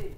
three,